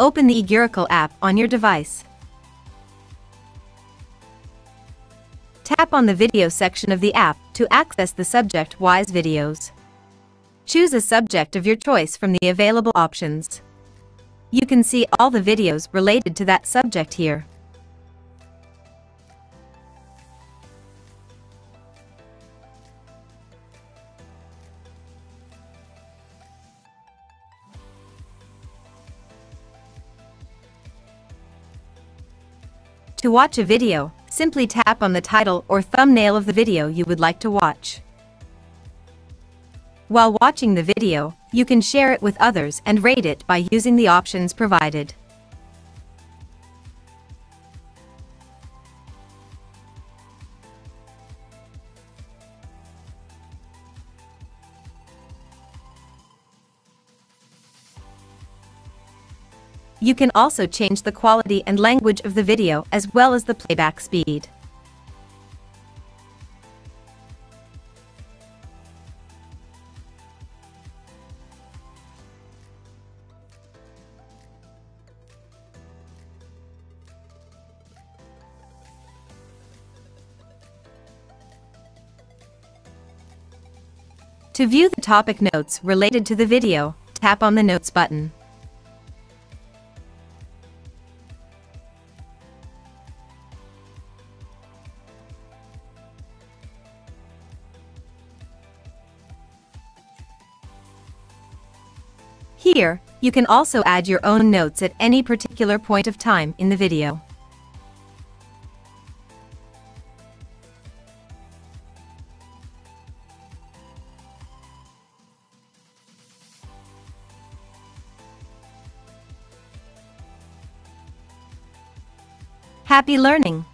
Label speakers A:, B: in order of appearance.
A: open the eGurukul app on your device. Tap on the video section of the app to access the subject-wise videos. Choose a subject of your choice from the available options. You can see all the videos related to that subject here. To watch a video, simply tap on the title or thumbnail of the video you would like to watch. While watching the video, you can share it with others and rate it by using the options provided. You can also change the quality and language of the video as well as the playback speed. To view the topic notes related to the video, tap on the Notes button. Here, you can also add your own notes at any particular point of time in the video. Happy learning!